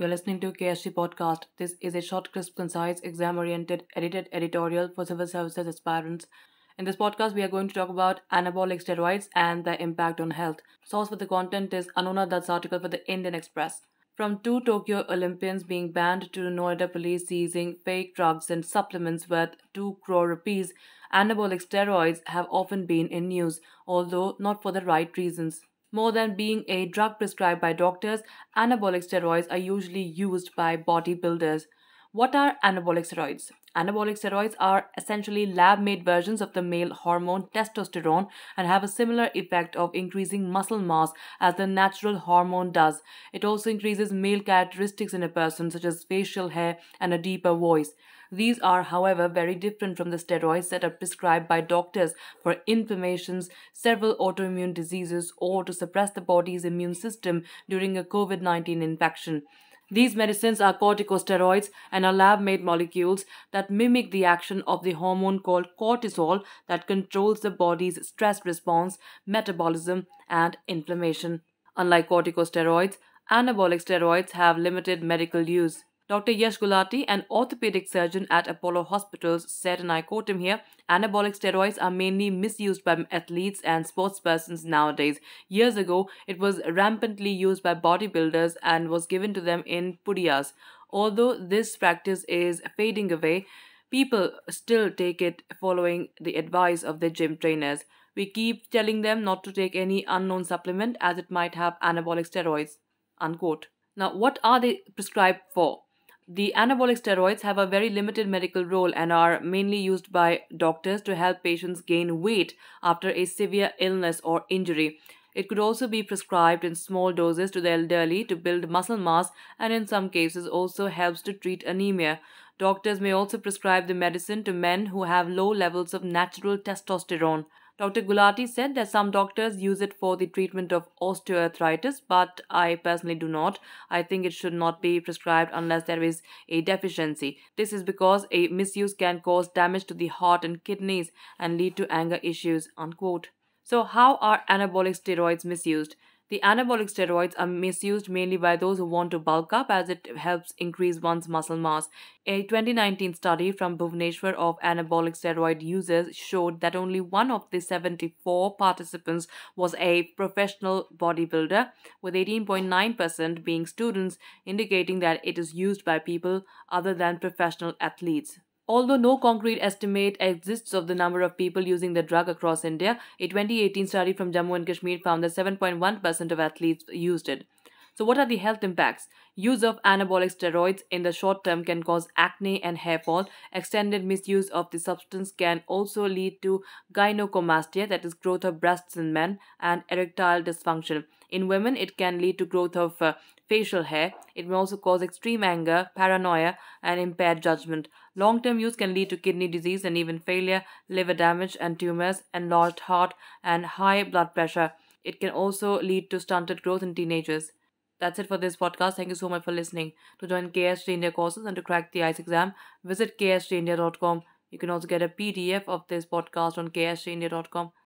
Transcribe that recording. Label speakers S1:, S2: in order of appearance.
S1: You're listening to KSG Podcast. This is a short, crisp, concise, exam oriented, edited editorial for civil services aspirants. In this podcast, we are going to talk about anabolic steroids and their impact on health. Source for the content is Anonna Dutt's article for the Indian Express. From two Tokyo Olympians being banned to the Noida police seizing fake drugs and supplements worth 2 crore rupees, anabolic steroids have often been in news, although not for the right reasons. More than being a drug prescribed by doctors, anabolic steroids are usually used by bodybuilders. What are anabolic steroids? Anabolic steroids are essentially lab made versions of the male hormone testosterone and have a similar effect of increasing muscle mass as the natural hormone does. It also increases male characteristics in a person, such as facial hair and a deeper voice. These are, however, very different from the steroids that are prescribed by doctors for inflammations, several autoimmune diseases, or to suppress the body's immune system during a COVID 19 infection. These medicines are corticosteroids and are lab made molecules that mimic the action of the hormone called cortisol that controls the body's stress response, metabolism, and inflammation. Unlike corticosteroids, anabolic steroids have limited medical use. Dr. Yash Gulati, an orthopedic surgeon at Apollo Hospitals, said, and I quote him here Anabolic steroids are mainly misused by athletes and sportspersons nowadays. Years ago, it was rampantly used by bodybuilders and was given to them in pudiyas. Although this practice is fading away, people still take it following the advice of their gym trainers. We keep telling them not to take any unknown supplement as it might have anabolic steroids. Unquote. Now, what are they prescribed for? The anabolic steroids have a very limited medical role and are mainly used by doctors to help patients gain weight after a severe illness or injury. It could also be prescribed in small doses to the elderly to build muscle mass and in some cases also helps to treat anemia. Doctors may also prescribe the medicine to men who have low levels of natural testosterone. Dr. Gulati said that some doctors use it for the treatment of osteoarthritis, but I personally do not. I think it should not be prescribed unless there is a deficiency. This is because a misuse can cause damage to the heart and kidneys and lead to anger issues. Unquote. So, how are anabolic steroids misused? The anabolic steroids are misused mainly by those who want to bulk up as it helps increase one's muscle mass. A 2019 study from Bhubaneswar of anabolic steroid users showed that only one of the 74 participants was a professional bodybuilder, with 18.9% being students, indicating that it is used by people other than professional athletes. Although no concrete estimate exists of the number of people using the drug across India, a 2018 study from Jammu and Kashmir found that 7.1% of athletes used it. So, what are the health impacts? Use of anabolic steroids in the short term can cause acne and hair fall. Extended misuse of the substance can also lead to gynecomastia, that is, growth of breasts in men, and erectile dysfunction. In women, it can lead to growth of uh, facial hair. It may also cause extreme anger, paranoia, and impaired judgment. Long term use can lead to kidney disease and even failure, liver damage and tumors, enlarged heart, and high blood pressure. It can also lead to stunted growth in teenagers. That's it for this podcast. Thank you so much for listening. To join KSG India courses and to crack the IAS exam, visit ksgindia.com. You can also get a PDF of this podcast on ksgindia.com.